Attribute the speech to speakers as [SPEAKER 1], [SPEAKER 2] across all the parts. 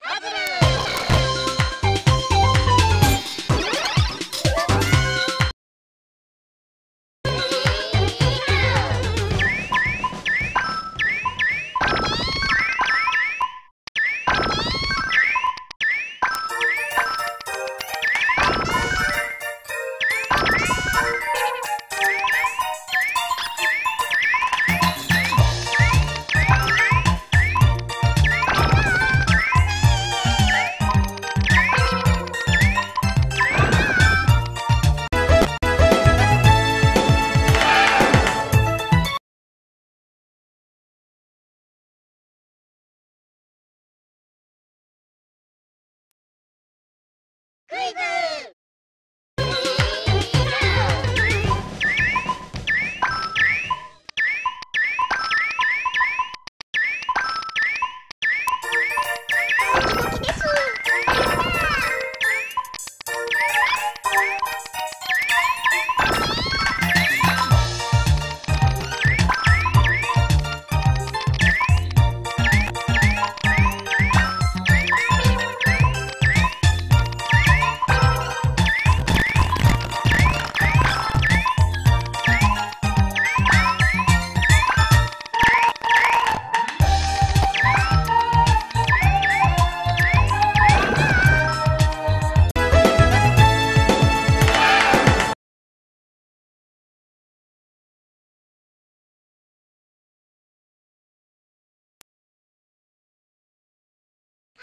[SPEAKER 1] ハズレクイズ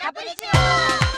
[SPEAKER 2] Caprichou! Tá